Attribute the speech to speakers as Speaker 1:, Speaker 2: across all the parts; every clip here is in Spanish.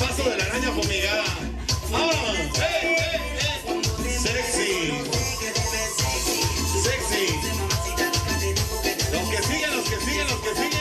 Speaker 1: Paso de la araña fumigada. ¡Vámonos! ¡Ey, ey, ey! ¡Sexy! ¡Sexy! Los que siguen, los que siguen, los que siguen.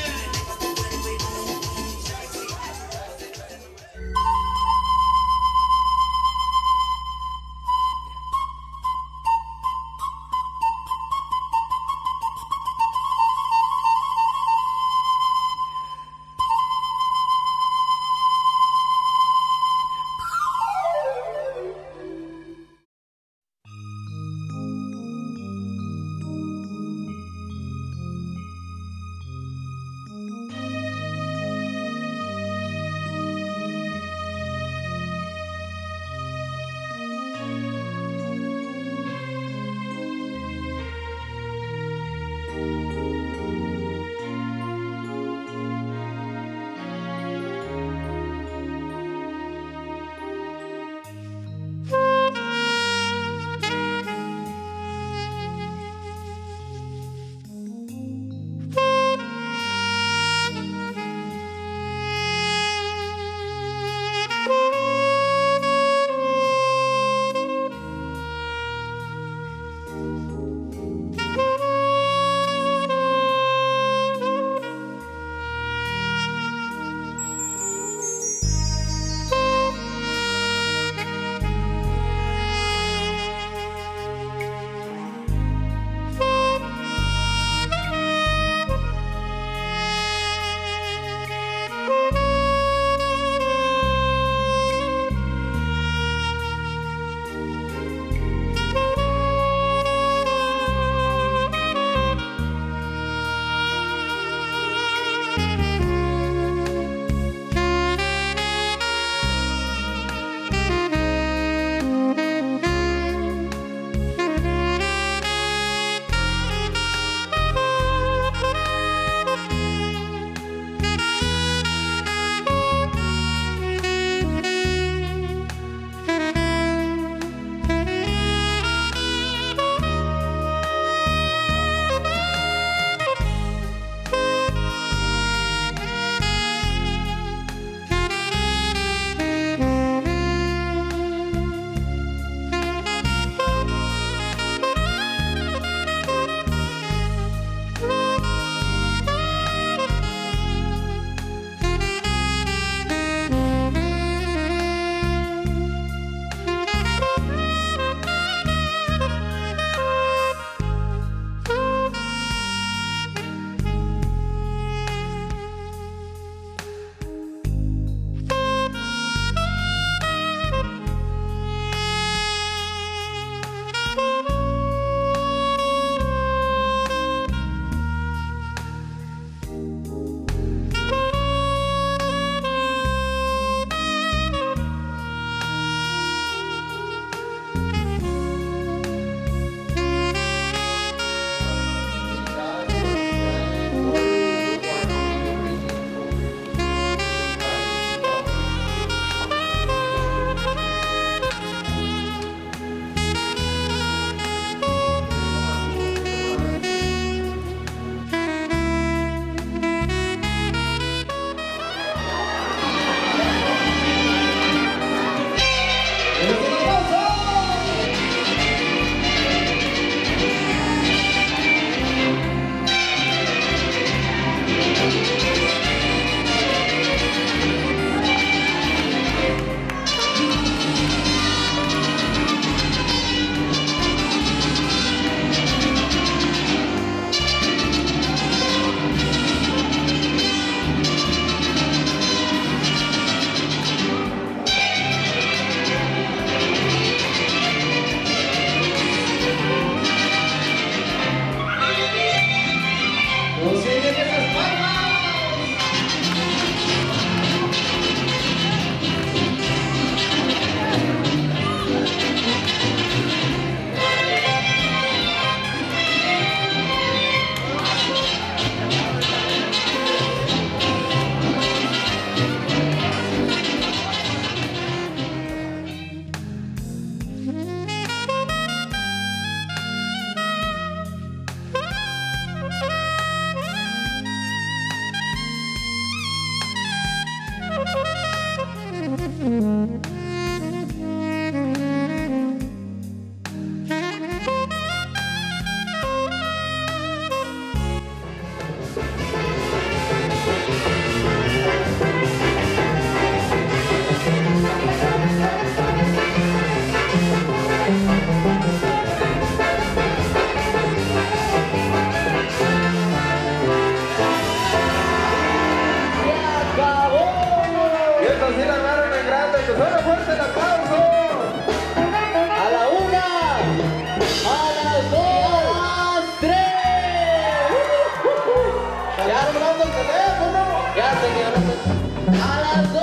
Speaker 2: ya, love A las dos.